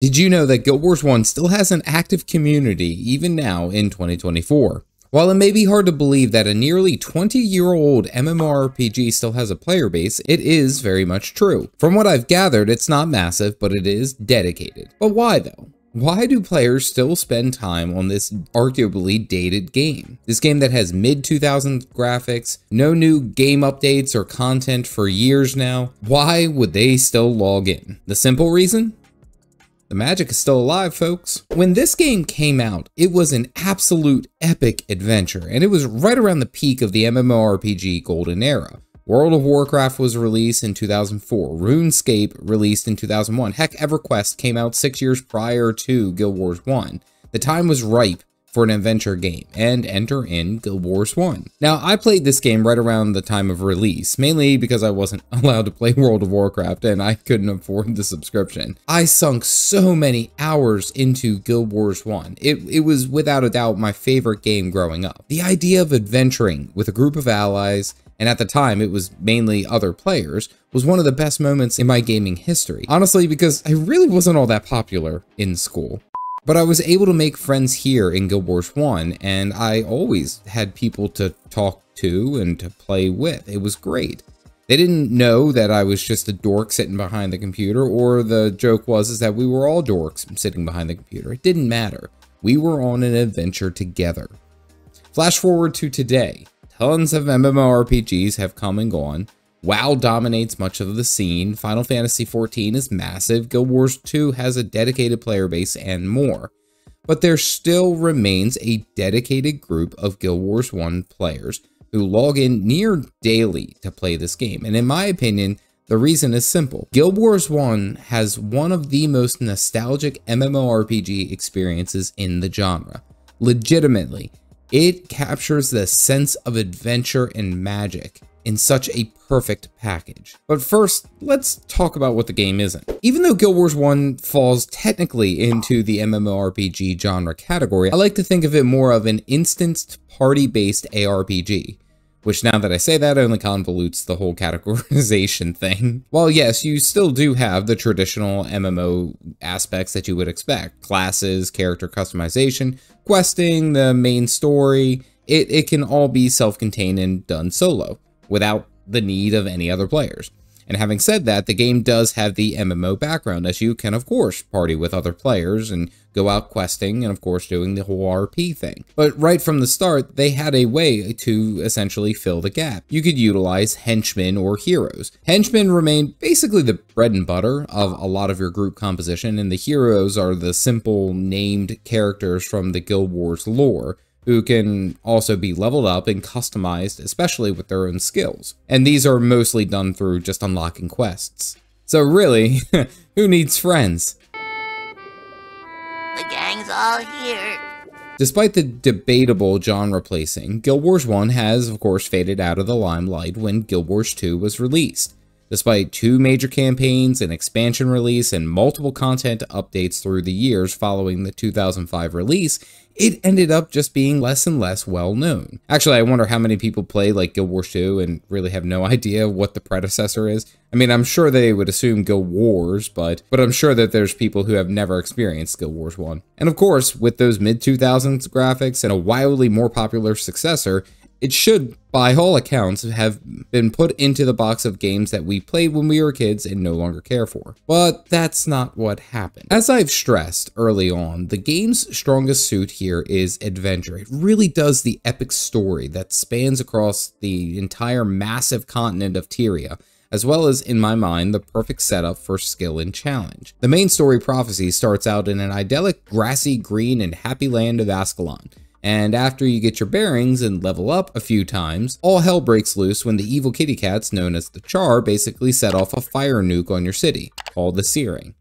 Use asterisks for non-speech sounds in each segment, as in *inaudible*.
Did you know that Guild Wars 1 still has an active community even now in 2024? While it may be hard to believe that a nearly 20 year old MMORPG still has a player base, it is very much true. From what I've gathered, it's not massive, but it is dedicated. But why though? Why do players still spend time on this arguably dated game? This game that has mid 2000s graphics, no new game updates or content for years now. Why would they still log in? The simple reason? The magic is still alive, folks. When this game came out, it was an absolute epic adventure, and it was right around the peak of the MMORPG golden era. World of Warcraft was released in 2004, RuneScape released in 2001, heck, EverQuest came out six years prior to Guild Wars 1. The time was ripe for an adventure game and enter in Guild Wars 1. Now, I played this game right around the time of release, mainly because I wasn't *laughs* allowed to play World of Warcraft and I couldn't afford the subscription. I sunk so many hours into Guild Wars 1. It, it was without a doubt my favorite game growing up. The idea of adventuring with a group of allies and at the time it was mainly other players, was one of the best moments in my gaming history. Honestly, because I really wasn't all that popular in school. But I was able to make friends here in Guild Wars 1, and I always had people to talk to and to play with. It was great. They didn't know that I was just a dork sitting behind the computer, or the joke was is that we were all dorks sitting behind the computer. It didn't matter. We were on an adventure together. Flash forward to today. Tons of MMORPGs have come and gone, WoW dominates much of the scene, Final Fantasy XIV is massive, Guild Wars 2 has a dedicated player base, and more. But there still remains a dedicated group of Guild Wars 1 players who log in near daily to play this game. And in my opinion, the reason is simple. Guild Wars 1 has one of the most nostalgic MMORPG experiences in the genre. Legitimately, it captures the sense of adventure and magic in such a perfect package. But first, let's talk about what the game isn't. Even though Guild Wars 1 falls technically into the MMORPG genre category, I like to think of it more of an instanced party-based ARPG which now that I say that only convolutes the whole *laughs* categorization thing. While yes, you still do have the traditional MMO aspects that you would expect, classes, character customization, questing, the main story, it, it can all be self-contained and done solo without the need of any other players. And having said that, the game does have the MMO background, as you can, of course, party with other players and go out questing and, of course, doing the whole RP thing. But right from the start, they had a way to essentially fill the gap. You could utilize henchmen or heroes. Henchmen remain basically the bread and butter of a lot of your group composition, and the heroes are the simple named characters from the Guild Wars lore who can also be leveled up and customized, especially with their own skills. And these are mostly done through just unlocking quests. So really, *laughs* who needs friends? The gang's all here. Despite the debatable genre placing, Guild Wars 1 has, of course, faded out of the limelight when Guild Wars 2 was released. Despite two major campaigns, an expansion release, and multiple content updates through the years following the 2005 release, it ended up just being less and less well known. Actually, I wonder how many people play like Guild Wars 2 and really have no *laughs* idea what the predecessor is. I mean, I'm sure they would assume Guild Wars, but but I'm sure that there's people who have never experienced Guild Wars 1. And of course, with those mid 2000s graphics and a wildly more popular successor, it should, by all accounts, have been put into the box of games that we played when we were kids and no longer care for. But that's not what happened. As I've stressed early on, the game's strongest suit here is adventure. It really does the epic story that spans across the entire massive continent of Tyria as well as, in my mind, the perfect setup for skill and challenge. The main story prophecy starts out in an idyllic, grassy, green, and happy land of Ascalon, and after you get your bearings and level up a few times, all hell breaks loose when the evil kitty cats known as the Char basically set off a fire nuke on your city, called the Searing.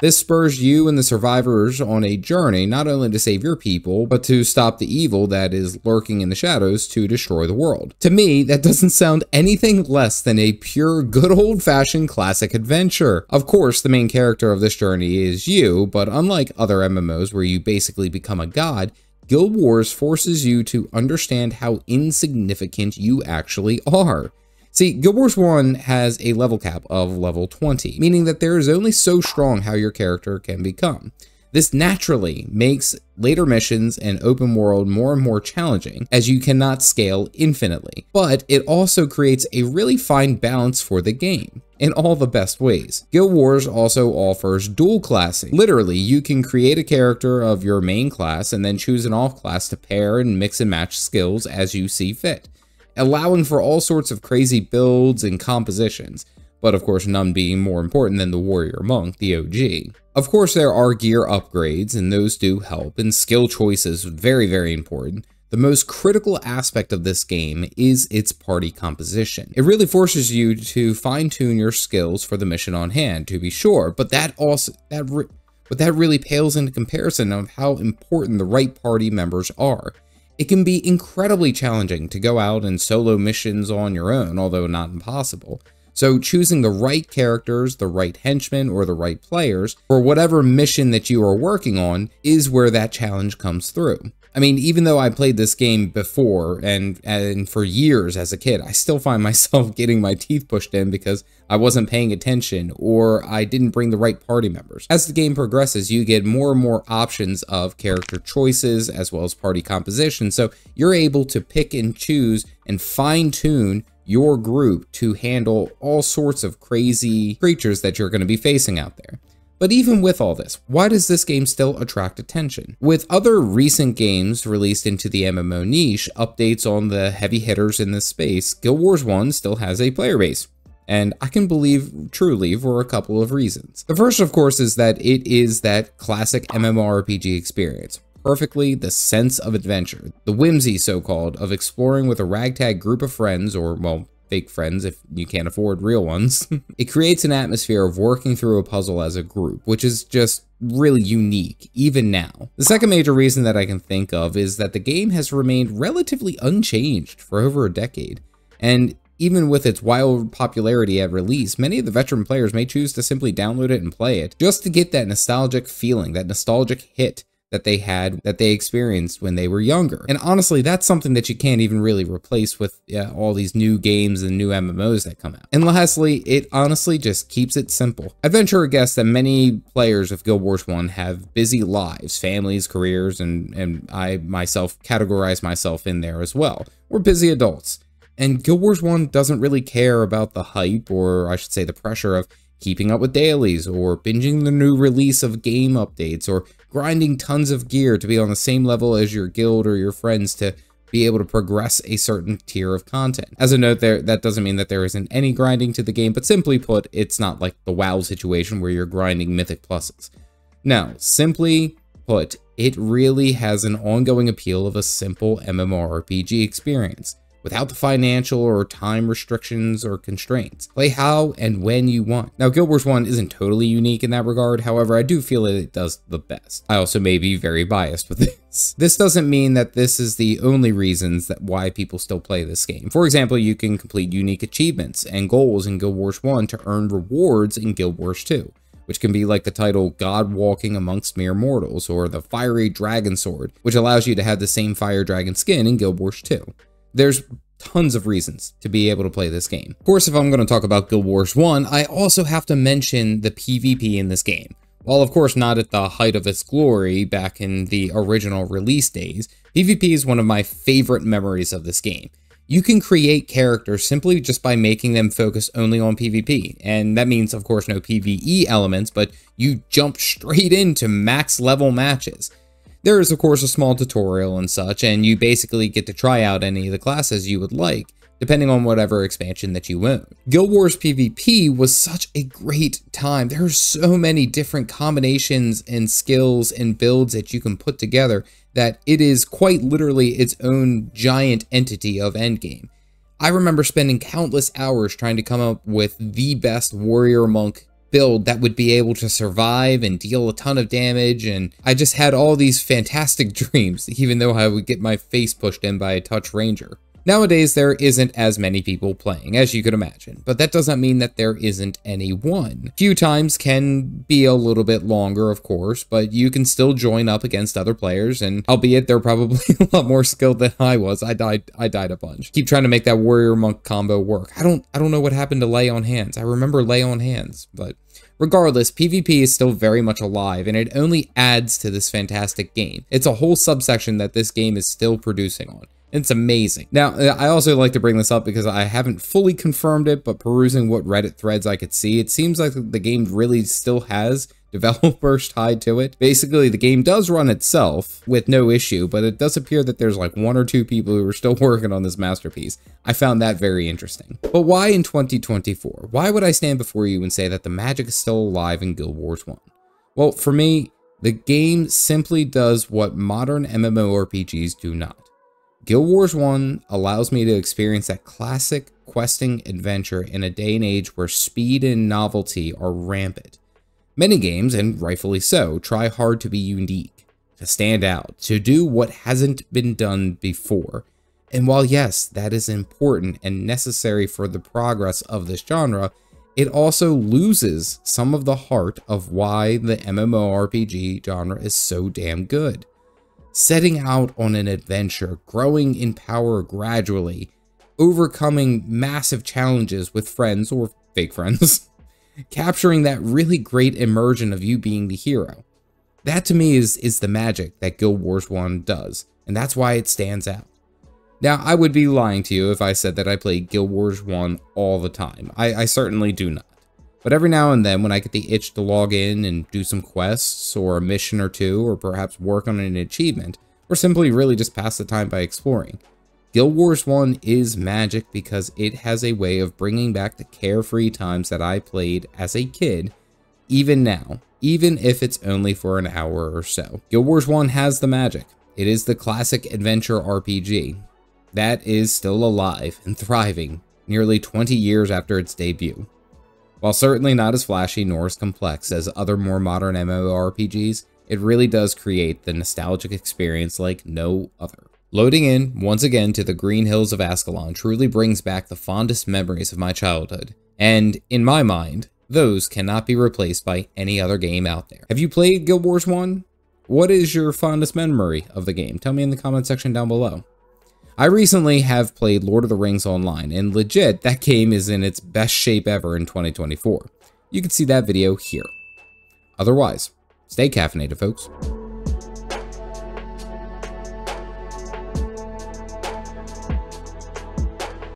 This spurs you and the survivors on a journey not only to save your people, but to stop the evil that is lurking in the shadows to destroy the world. To me, that doesn't sound anything less than a pure good old-fashioned classic adventure. Of course, the main character of this journey is you, but unlike other MMOs where you basically become a god, Guild Wars forces you to understand how insignificant you actually are. See, Guild Wars 1 has a level cap of level 20, meaning that there is only so strong how your character can become. This naturally makes later missions and open world more and more challenging as you cannot scale infinitely, but it also creates a really fine balance for the game in all the best ways. Guild Wars also offers dual classing. Literally, you can create a character of your main class and then choose an off class to pair and mix and match skills as you see fit, allowing for all sorts of crazy builds and compositions but of course none being more important than the Warrior Monk, the OG. Of course there are gear upgrades, and those do help, and skill choices very very important. The most critical aspect of this game is its party composition. It really forces you to fine-tune your skills for the mission on hand, to be sure, but that also that but that really pales into comparison of how important the right party members are. It can be incredibly challenging to go out and solo missions on your own, although not impossible. So choosing the right characters, the right henchmen, or the right players for whatever mission that you are working on is where that challenge comes through. I mean, even though I played this game before and and for years as a kid, I still find *laughs* myself getting my teeth pushed in because I wasn't paying attention or I didn't bring the right party members. As the game progresses, you get more and more options of character choices as well as party composition, so you're able to pick and choose and fine tune your group to handle all sorts of crazy creatures that you're going to be facing out there. But even with all this, why does this game still attract attention? With other recent games released into the MMO niche, updates on the heavy hitters in this space, Guild Wars 1 still has a player base. And I can believe truly for a couple of reasons. The first, of course, is that it is that classic MMORPG experience perfectly the sense of adventure, the whimsy, so called, of exploring with a ragtag group of friends, or, well, fake friends if you can't afford real ones. *laughs* it creates an atmosphere of working through a puzzle as a group, which is just really unique, even now. The second major reason that I can think of is that the game has remained relatively unchanged for over a decade. And even with its wild popularity at release, many of the veteran players may choose to simply download it and play it just to get that nostalgic feeling, that nostalgic hit that they had that they experienced when they were younger. And honestly, that's something that you can't even really replace with yeah, all these new games and new MMOs that come out. And lastly, it honestly just keeps it simple. I venture a guess that many players of Guild Wars 1 have busy lives, families, careers, and, and I myself categorize myself in there as well. We're busy adults. And Guild Wars 1 doesn't really care about the hype, or I should say the pressure of keeping up with dailies, or binging the new release of game updates, or grinding tons of gear to be on the same level as your guild or your friends to be able to progress a certain tier of content. As a note there, that doesn't mean that there isn't any grinding to the game, but simply put, it's not like the WoW situation where you're grinding mythic pluses. No, simply put, it really has an ongoing appeal of a simple MMORPG experience without the financial or time restrictions or constraints. Play how and when you want. Now, Guild Wars 1 isn't totally unique in that regard, however, I do feel that it does the best. I also may be very biased with *laughs* this. This doesn't mean that this is the only reasons that why people still play this game. For example, you can complete unique achievements and goals in Guild Wars 1 to earn rewards in Guild Wars 2 which can be like the title God Walking Amongst Mere Mortals, or the Fiery Dragon Sword, which allows you to have the same Fire Dragon skin in Guild Wars 2. There's tons of reasons to be able to play this game. Of course, if I'm going to talk about Guild Wars 1, I also have to mention the PvP in this game. While of course not at the height of its glory back in the original release days, PvP is one of my favorite memories of this game. You can create characters simply just by making them focus only on PvP, and that means of course no PvE elements, but you jump *laughs* straight into max level matches. There is of course a small tutorial and such, and you basically get to try out any of the classes you would like, depending on whatever expansion that you own. Guild Wars PvP was such a great time. There are so many different combinations and skills and builds that you can put together that it is quite literally its own giant entity of endgame. I remember spending countless hours trying to come up with the best warrior monk build that would be able to survive and deal a ton of damage and I just had all these fantastic *laughs* dreams even though I would get my face pushed in by a touch ranger. Nowadays, there isn't as many people playing, as you could imagine, but that doesn't mean that there isn't anyone. Queue times can be a little bit longer, of course, but you can still join up against other players, and albeit they're probably *laughs* a lot more skilled than I was, I died I died a bunch. Keep trying to make that warrior monk combo work. I don't I don't know what happened to lay on hands. I remember lay on hands, but Regardless, PvP is still very much alive, and it only adds to this fantastic game. It's a whole subsection that this game is still producing on. It's amazing. Now, I also like to bring this up because I haven't fully confirmed it, but perusing what Reddit threads I could see, it seems like the game really still has *laughs* developers tied to it. Basically, the game does run itself with no issue, but it does appear that there's like one or two people who are still *laughs* working on this masterpiece. I found that very interesting. But why in 2024? Why would I stand before you and say that the magic is still alive in Guild Wars 1? Well, for me, the game simply does what modern MMORPGs do not. Guild Wars 1 allows me to experience that classic questing adventure in a day and age where speed and novelty are rampant. Many games, and rightfully so, try hard to be unique, to stand out, to do what hasn't been done before. And while yes, that is important and necessary for the progress of this genre, it also loses some of the heart of why the MMORPG genre is so damn good setting out on an adventure, growing in power gradually, overcoming massive challenges with friends or fake friends, *laughs* capturing that really great immersion of you being the hero. That to me is, is the magic that Guild Wars 1 does, and that's why it stands out. Now, I would be lying to you if I said that I play Guild Wars 1 all the time. I, I certainly do not. But every now and then when I get the itch to log in and do some quests or a mission or two or perhaps work on an achievement or simply really just pass the time by exploring, Guild Wars 1 is magic because it has a way of bringing back the carefree times that I played as a kid, even now, even if it's only for an hour or so. Guild Wars 1 has the magic. It is the classic adventure RPG. That is still alive and thriving nearly 20 years after its debut. While certainly not as flashy nor as complex as other more modern MMORPGs, it really does create the nostalgic experience like no other. Loading in, once again, to the green hills of Ascalon truly brings back the fondest memories of my childhood, and, in my mind, those cannot be replaced by any other game out there. Have you played Guild Wars 1? What is your fondest memory of the game? Tell me in the comment section down below. I recently have played Lord of the Rings Online, and legit, that game is in its best shape ever in 2024. You can see that video here. Otherwise, stay caffeinated, folks.